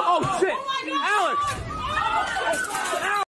oh,